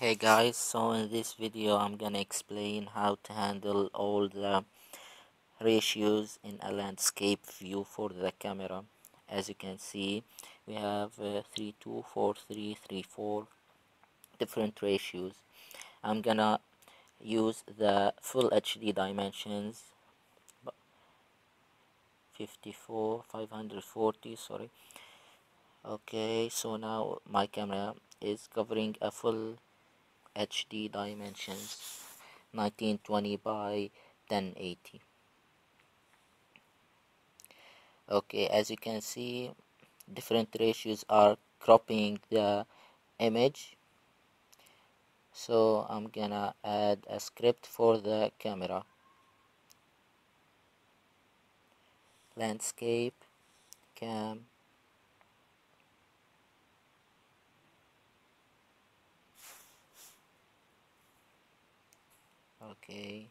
Hey guys, so in this video I'm gonna explain how to handle all the ratios in a landscape view for the camera. As you can see, we have uh, 3, 2, 4, 3, 3, 4 different ratios. I'm gonna use the full HD dimensions 54, 540, sorry. Okay, so now my camera is covering a full HD dimensions 1920 by 1080 okay as you can see different ratios are cropping the image. So I'm gonna add a script for the camera. Landscape cam okay.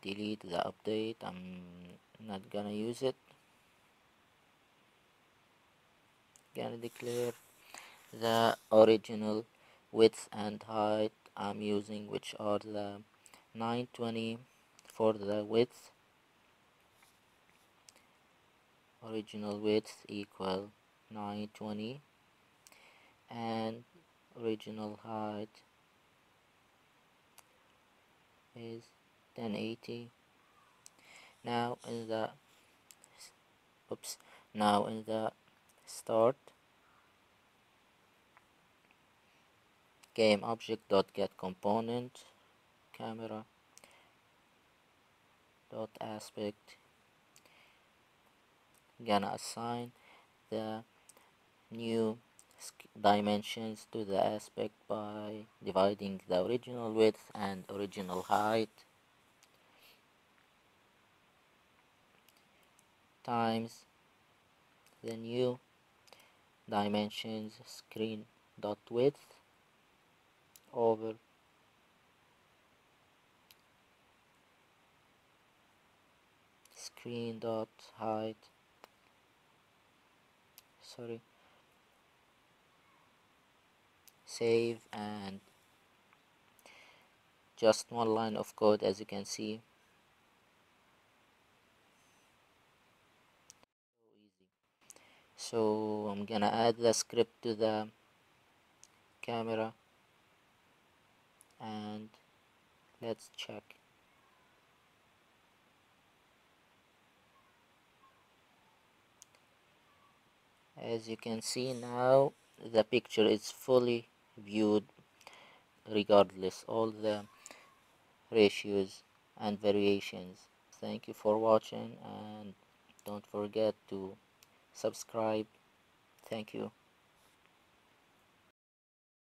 Delete the update. I'm not gonna use it. Gonna declare the original width and height. I'm using which are the 920 for the width. Original width equal 920 and original height is 1080 now in the oops now in the start game object dot get component camera dot aspect gonna assign the new dimensions to the aspect by dividing the original width and original height times the new dimensions screen dot width over screen dot height. Sorry save and just one line of code as you can see. So I'm gonna add the script to the camera and let's check. As you can see now the picture is fully viewed regardless. All the ratios and variations. Thank you for watching and don't forget to subscribe. Thank you